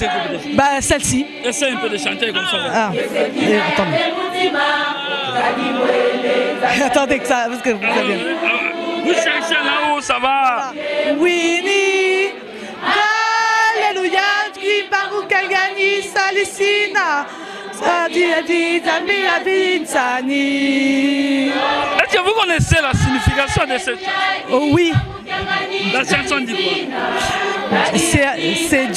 quel groupe déjà Bah celle-ci. Essaye un peu de chanter comme ça. Ah, et, attendez. attendez que ça, parce que vous savez. Vous cherchez là-haut, ça va. Winnie, Alléluia, qui baru kagani salisina. Est-ce que vous connaissez la signification de cette chanson Oh oui. La chanson dit quoi? C'est